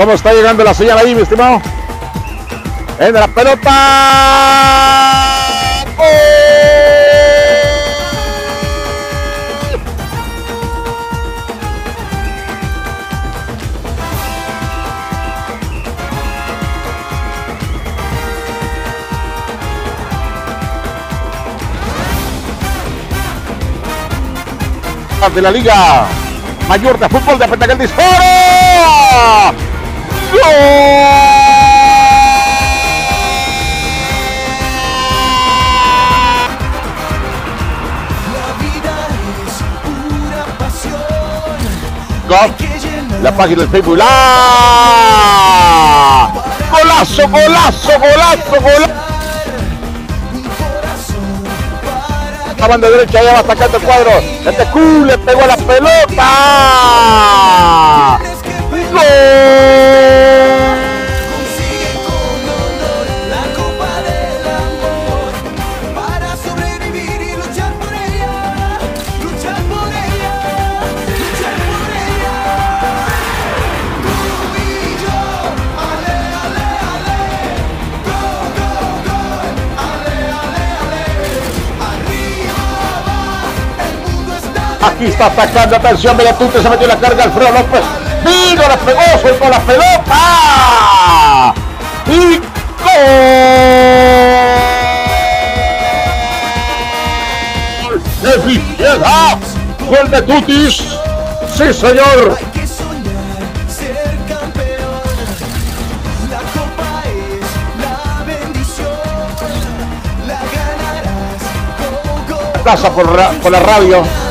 ¿Cómo está llegando la señal ahí, mi estimado? En la pelota. de la Liga Mayor de Fútbol de Pentagal disparo. ¡Gol! La página del Facebook. ¡La! ¡Golazo, golazo, golazo, golazo! La banda derecha ya va sacando el cuadro. Este Q le pegó la pelota. ¡Gol! Aquí está atacando, atención, Belatute se metió la carga Alfredo López. Vino, la pegó, suelto la pelota. Y gol. Vizqueda. Gol de Tutis. Sí, señor. Hay que soñar, ser campeón. La copa es la bendición. La ganarás con gol Plaza por, por la radio.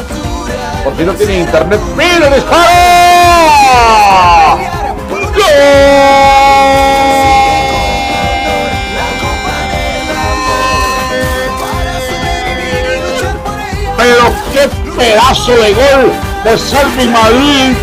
Por si no tiene internet. ¡Mira el disparo! ¡Gol! Pero qué pedazo de gol de Salvi Madrid